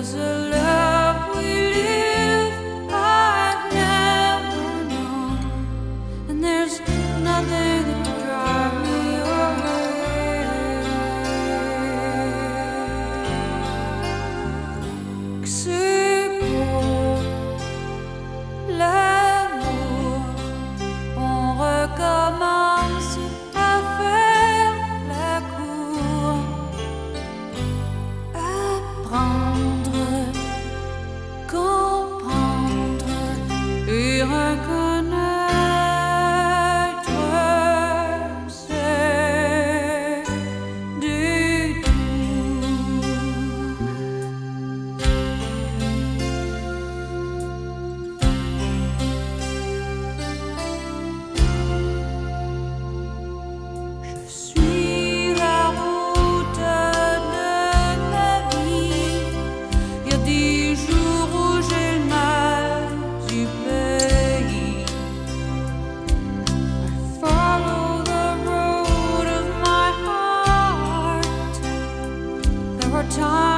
Was a like time.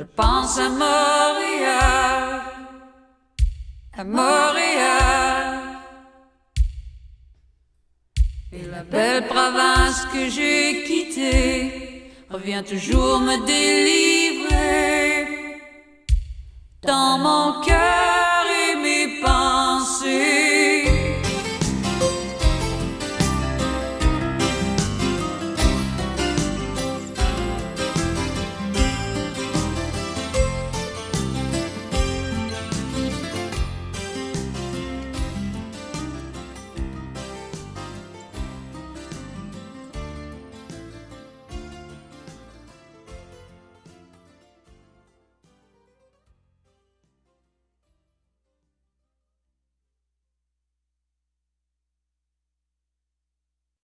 Je pense à Montréal, à Montréal. Et la belle province que j'ai quittée revient toujours me délivrer dans mon cœur.